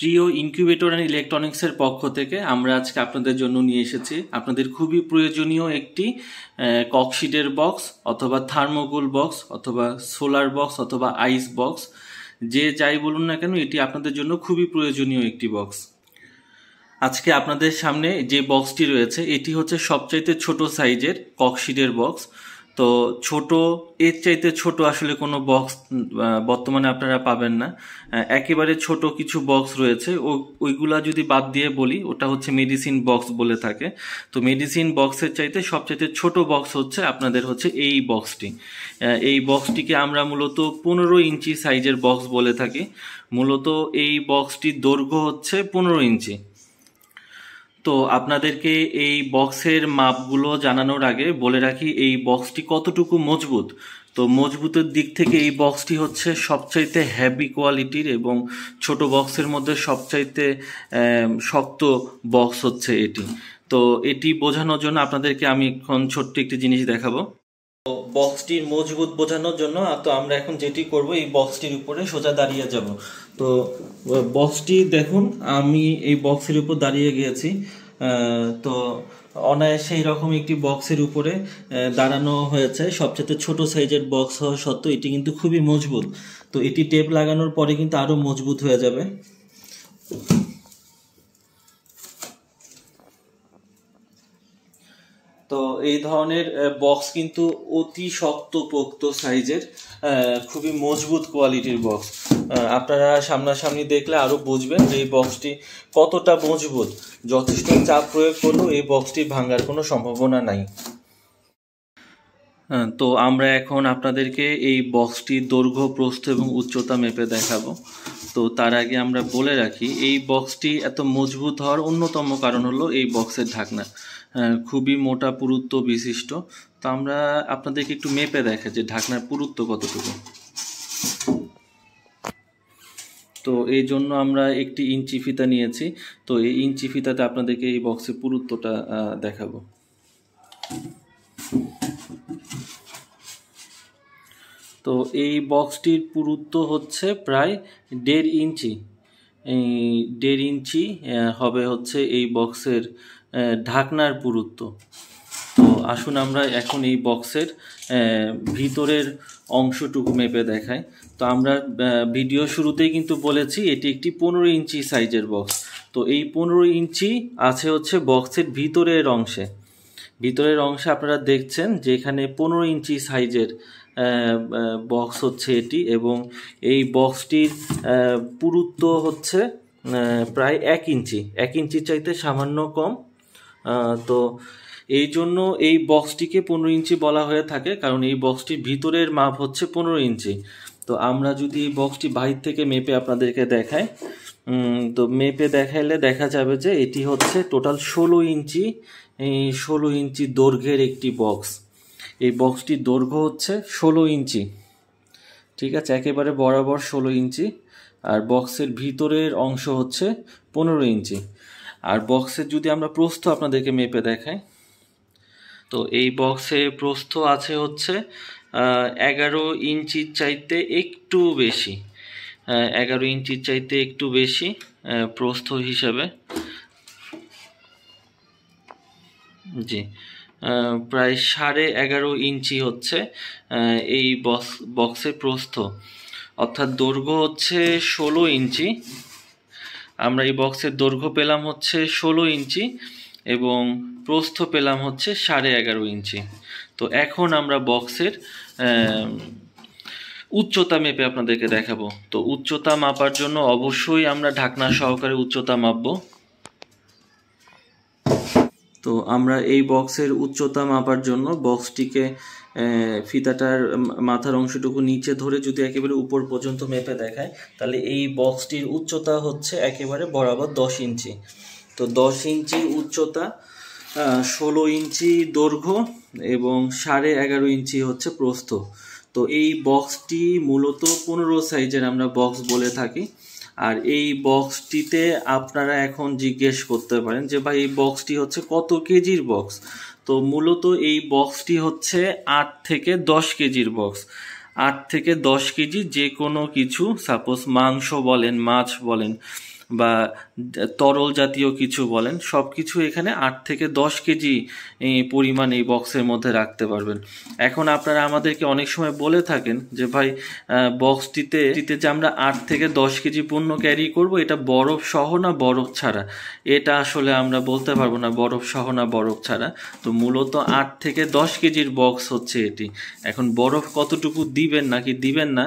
প্রিয় incubator and ইলেকট্রনিক্সের পক্ষ থেকে আমরা আজকে আপনাদের জন্য নিয়ে এসেছি আপনাদের খুবই প্রয়োজনীয় একটি ককশিটের বক্স অথবা থার্মোকুল বক্স অথবা সোলার বক্স অথবা আইস বক্স। যে যাই বলুন না কেন, এটি আপনাদের জন্য খুবই প্রয়োজনীয় একটি বক্স। আজকে আপনাদের সামনে যে বক্সটি রয়েছে, এটি হচ্ছে সবচাইতে ছোট সাইজের ককশিটের বক্স। তো ছোট, এর চাইতে ছোট আসলে কোনো বক্স বর্তমানে আপনারা পাবেন না। একেবারে ছোট কিছু বক্স রয়েছে। ওইগুলা যদি বাদ দিয়ে বলি, ওটা হচ্ছে মেডিসিন বক্স বলে থাকে। তো মেডিসিন বক্সের চাইতে সবচাইতে ছোট বক্স হচ্ছে আপনাদের হচ্ছে এই বক্সটি এই বক্সটিকে আমরা মূলত পনেরো ইঞ্চি সাইজের বক্স বলে থাকি। মূলত এই বক্সটির দৈর্ঘ্য হচ্ছে পনেরো ইঞ্চি। তো আপনাদেরকে এই বক্সের মাপগুলো জানানোর আগে বলে রাখি, এই বক্সটি কতটুকু মজবুত? তো মজবুতের দিক থেকে এই বক্সটি হচ্ছে সবচাইতে হ্যাভি কোয়ালিটির এবং ছোট বক্সের মধ্যে সবচাইতে শক্ত বক্স হচ্ছে এটি। তো এটি বোঝানোর জন্য আপনাদেরকে আমি এখন ছোট্ট একটি জিনিস দেখাবো। বক্সটির মজবুত বোঝানোর জন্য তো আমরা এখন যেটি করব, এই বক্সটির উপরে সোজা দাঁড়িয়ে যাব। তো, বক্সটি দেখুন, আমি এই বক্সের উপর দাঁড়িয়ে গিয়েছি। তো, অনায়াসে এইরকম একটি বক্সের উপরে দাঁড়ানো হয়েছে। সবচেয়ে ছোট সাইজের বক্স হওয়া সত্ত্বেও এটি কিন্তু খুবই মজবুত। তো, এটি টেপ লাগানোর পরে কিন্তু আরও মজবুত হয়ে যাবে। তো এই ধরনের বক্স কিন্তু অতি শক্তপোক্ত সাইজের খুবই মজবুত কোয়ালিটির বক্স আপনারা সামনাসামনি দেখলে আরও বুঝবেন যে এই বক্সটি কতটা মজবুত। যথেষ্ট চাপ প্রয়োগ করলেও এই বক্সটি ভাঙার কোনো সম্ভাবনা নাই। তো আমরা এখন আপনাদেরকে এই বক্সটির দৈর্ঘ্য, প্রস্থ এবং উচ্চতা মেপে দেখাবো। তো তার আগে আমরা বলে রাখি, এই বক্সটি এত মজবুত হওয়ার অন্যতম কারণ হলো এই বক্সের ঢাকনা। খুবই মোটা পুরুত্ব বিশিষ্ট। তো আমরা আপনাদেরকে একটু মেপে দেখা যে ঢাকনার পুরুত্ব কতটুকু। তো এই জন্য আমরা একটি ইঞ্চি ফিতা নিয়েছি। তো এই ইঞ্চি ফিতাতে আপনাদেরকে এই বক্সের পুরুত্বটা দেখাবো। তো এই বক্সটির পুরুত্ব হচ্ছে প্রায় দেড় ইঞ্চি। দেড় ইঞ্চি হবে হচ্ছে এই বক্সের ঢাকনার পুরুত্ব। তো আসুন আমরা এখন এই বক্সের ভিতরের অংশটুকু মেপে দেখাই। তো আমরা ভিডিও শুরুতেই কিন্তু বলেছি এটি একটি পনেরো ইঞ্চি সাইজের বক্স। তো এই পনেরো ইঞ্চি আছে হচ্ছে বক্সের ভিতরের অংশে। ভিতরের অংশে আপনারা দেখছেন যে এখানে পনেরো ইঞ্চি সাইজের বক্স হচ্ছে এটি এবং এই বক্সটির পুরুত্ব হচ্ছে প্রায় এক ইঞ্চি। এক ইঞ্চির চাইতে সামান্য কম তো এই জন্য এই বক্সটিকে পনেরো ইঞ্চি বলা হয়ে থাকে, কারণ এই বক্সটির ভিতরের মাপ হচ্ছে পনেরো ইঞ্চি। তো আমরা যদি এই বক্সটি বাহির থেকে মেপে আপনাদেরকে দেখাই তো মেপে দেখাইলে দেখা যাবে যে এটি হচ্ছে টোটাল ষোলো ইঞ্চি ষোলো ইঞ্চি দৈর্ঘ্যের একটি বক্স এই বক্সটির দৈর্ঘ্য হচ্ছে ষোলো ইঞ্চি। ঠিক আছে, একেবারে বরাবর ষোলো ইঞ্চি, আর বক্সের ভিতরের অংশ হচ্ছে পনেরো ইঞ্চি। আর বক্সের যদি আমরা প্রস্থ আপনাদেরকে মেপে দেখাই, তো এই বক্সে প্রস্থ আছে হচ্ছে এগারো ইঞ্চির চাইতে একটু বেশি এগারো ইঞ্চির চাইতে একটু বেশি প্রস্থ হিসাবে। জি প্রায় সাড়ে এগারো ইঞ্চি হচ্ছে এই বক্স বক্সের প্রস্থ। অর্থাৎ দৈর্ঘ্য হচ্ছে ষোলো ইঞ্চি। আমরা এই বক্সের দৈর্ঘ্য পেলাম হচ্ছে ষোলো ইঞ্চি এবং প্রস্থ পেলাম হচ্ছে সাড়ে এগারো ইঞ্চি। তো এখন আমরা বক্সের উচ্চতা মেপে আপনাদেরকে দেখাবো। তো উচ্চতা মাপার জন্য অবশ্যই আমরা ঢাকনা সহকারে উচ্চতা মাপবো। তো আমরা এই বক্সের উচ্চতা মাপার জন্য বক্সটিকে ফিতাটার মাথার অংশটুকু নিচে ধরে যদি একেবারে উপর পর্যন্ত মেপে দেখায়, তাহলে এই বক্সটির উচ্চতা হচ্ছে একেবারে বরাবর দশ ইঞ্চি। তো দশ ইঞ্চি উচ্চতা ষোলো ইঞ্চি দৈর্ঘ্য এবং সাড়ে এগারো ইঞ্চি হচ্ছে প্রস্থ। তো এই বক্সটি মূলত পনেরো সাইজের আমরা বক্স বলে থাকি। আর এই বক্সটিতে আপনারা এখন জিজ্ঞেস করতে পারেন যে ভাই, এই বক্সটি হচ্ছে কত কেজির বক্স তো মূলত এই বক্সটি হচ্ছে আট থেকে দশ কেজির বক্স আট থেকে দশ কেজি যে কোনো কিছু সাপোজ মাংস বলেন, মাছ বলেন বা তরল জাতীয় কিছু বলেন সব কিছু এখানে আট থেকে দশ কেজি পরিমাণ এই বক্সের মধ্যে রাখতে পারবেন। এখন আপনারা আমাদেরকে অনেক সময় বলে থাকেন যে, ভাই বক্সটিতে যে আমরা আট থেকে দশ কেজি পণ্য ক্যারি করব, এটা বরফ সহ না বরফ ছাড়া? এটা আসলে আমরা বলতে পারব না, বরফ সহ না বরফ ছাড়া। তো মূলত আট থেকে দশ কেজির বক্স হচ্ছে এটি। এখন বরফ কতটুকু দিবেন নাকি দিবেন না,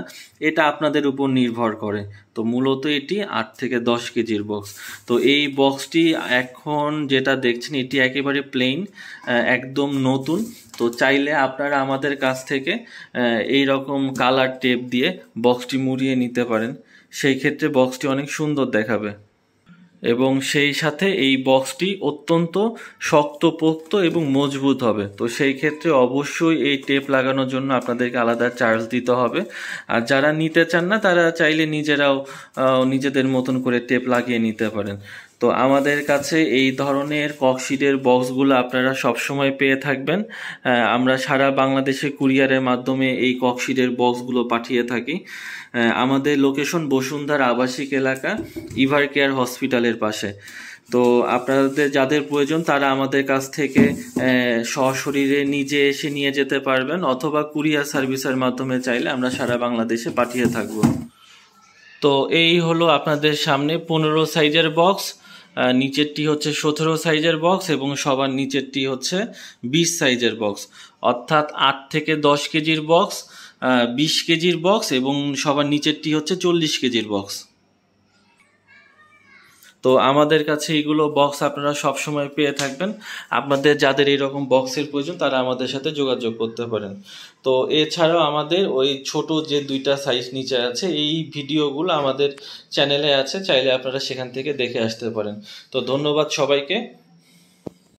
এটা আপনাদের উপর নির্ভর করে। তো মূলত এটি আট থেকে দশ কেজির বক্স। তো এই বক্সটি এখন যেটা দেখছেন, এটি একেবারে প্লেন একদম নতুন। তো চাইলে আপনারা আমাদের কাছ থেকে এই রকম কালার টেপ দিয়ে বক্সটি মুড়িয়ে নিতে পারেন। সেই ক্ষেত্রে বক্সটি অনেক সুন্দর দেখাবে। এবং সেই সাথে এই বক্সটি অত্যন্ত শক্তপোক্ত এবং মজবুত হবে। তো সেই ক্ষেত্রে অবশ্যই এই টেপ লাগানোর জন্য আপনাদেরকে আলাদা চার্জ দিতে হবে। আর যারা নিতে চান না, তারা চাইলে নিজেরাও নিজেদের মতন করে টেপ লাগিয়ে নিতে পারেন। তো আমাদের কাছে এই ধরনের ককশিটের বক্সগুলো আপনারা সবসময় পেয়ে থাকবেন। আমরা সারা বাংলাদেশে কুরিয়ারের মাধ্যমে এই ককশিটের বক্সগুলো পাঠিয়ে থাকি। আমাদের লোকেশন বসুন্ধার আবাসিক এলাকা, ইভার কেয়ার হসপিটালের পাশে। তো আপনাদের যাদের প্রয়োজন তারা আমাদের কাছ থেকে সশরীরে নিজে এসে নিয়ে যেতে পারবেন অথবা কুরিয়ার সার্ভিসের মাধ্যমে চাইলে আমরা সারা বাংলাদেশে পাঠিয়ে থাকব। তো এই হলো আপনাদের সামনে পনেরো সাইজের বক্স। নিচেরটি হচ্ছে সতেরো সাইজের বক্স এবং সবার নিচেরটি হচ্ছে বিশ সাইজের বক্স। অর্থাৎ আট থেকে দশ কেজির বক্স বিশ কেজির বক্স এবং সবার নিচেরটি হচ্ছে চল্লিশ কেজির বক্স। তো আমাদের কাছে এইগুলো বক্স আপনারা সব সময় পেয়ে থাকবেন। আপনাদের যাদের এইরকম বক্সের প্রয়োজন, তারা আমাদের সাথে যোগাযোগ করতে পারেন। তো এছাড়াও আমাদের ওই ছোট যে দুইটা সাইজ নিচে আছে, এই ভিডিওগুলো আমাদের চ্যানেলে আছে, চাইলে আপনারা সেখান থেকে দেখে আসতে পারেন। তো ধন্যবাদ সবাইকে।